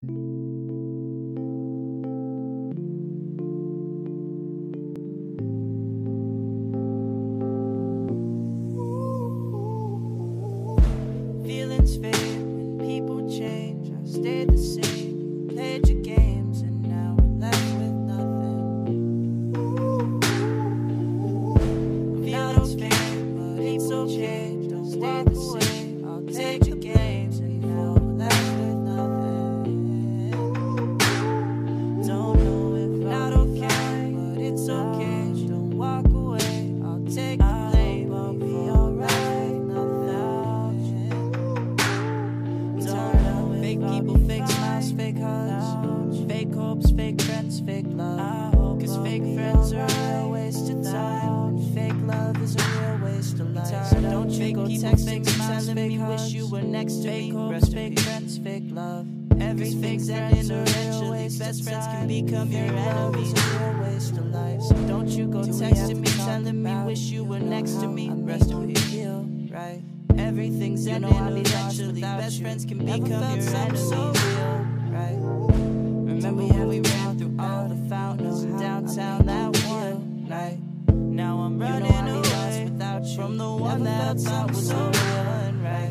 Feelings fade people change. I stayed the same. Played your games and now we're left with nothing. But it's. I'll take your hopes, fake friends, fake love. Cause fake friends are a real waste of time. and Fake love is a real waste of life. So don't you go texting, me, telling me wish you were next to me. Hopes, fake friends, fake love. Everything's ending eventually. Best friends can become your enemies. A real waste of life. So don't you go texting me, telling me wish you were next to me. Rest in peace. Right. Everything's ending eventually. Best friends can become your enemies. So real, right? Remember when we ran through all the fountains in downtown that one night? Now I'm running away without you from the one that I thought was the one, right?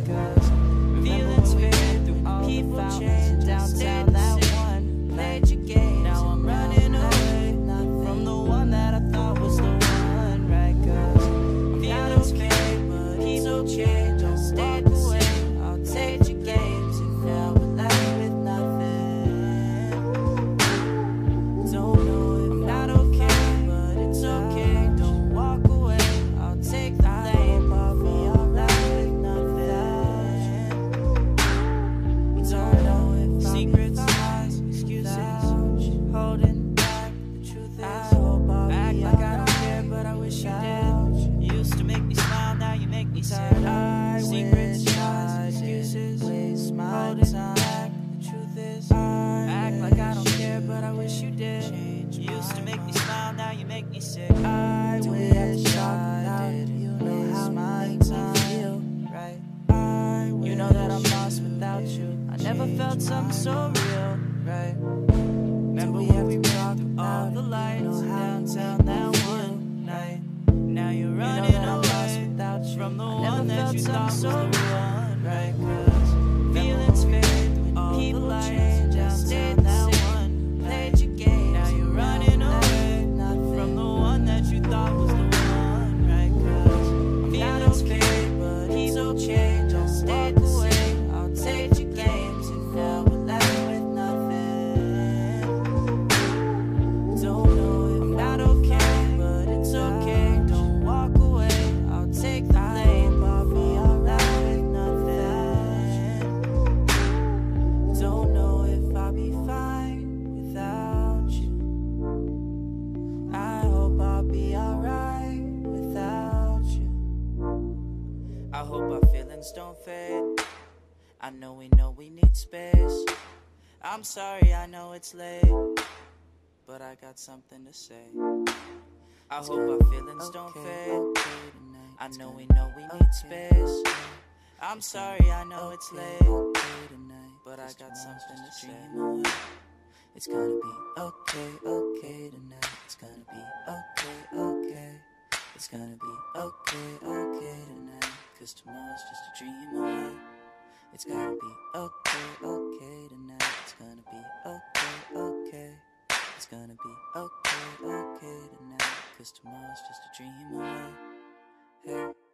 Waste. The truth is, I act like I don't care, but I wish you did. You used to make me smile, now you make me sick. I wish I did. You know how my time, right? You know that I'm lost without you. I never felt something so real, right? Remember when we walked all the lights downtown that one night? Now you're running away without you. from the one that you thought was the when feelings don't fade. I know we know we need space. I'm sorry, I know it's late, but I got something to say. I hope our feelings don't fade. I know we know we need space. I'm sorry, I know it's late, but I got something to say. It's gonna be okay, okay tonight. It's gonna be okay, okay. It's gonna be okay, okay tonight. Cause tomorrow's just a dream away. It's gonna be okay, okay tonight. It's gonna be okay, okay. It's gonna be okay, okay tonight. Cause tomorrow's just a dream away. Hey.